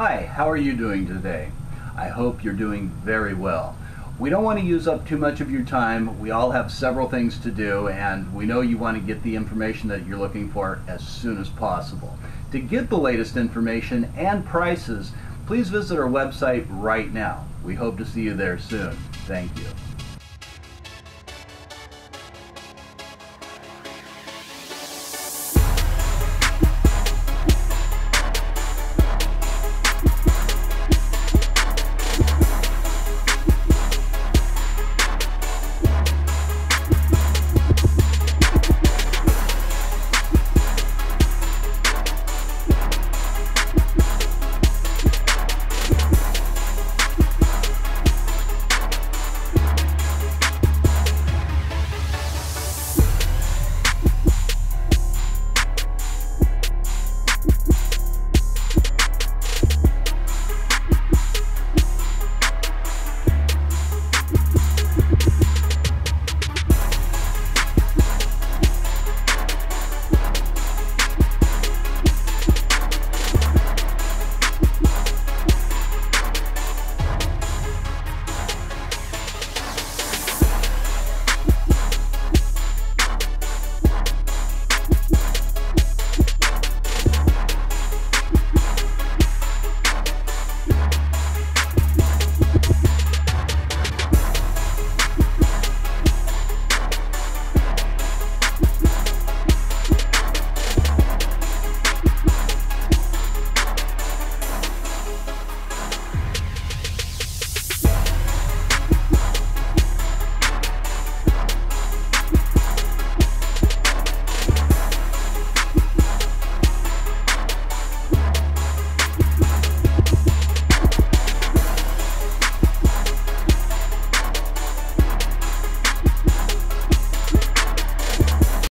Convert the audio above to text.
Hi, how are you doing today? I hope you're doing very well. We don't want to use up too much of your time. We all have several things to do, and we know you want to get the information that you're looking for as soon as possible. To get the latest information and prices, please visit our website right now. We hope to see you there soon. Thank you.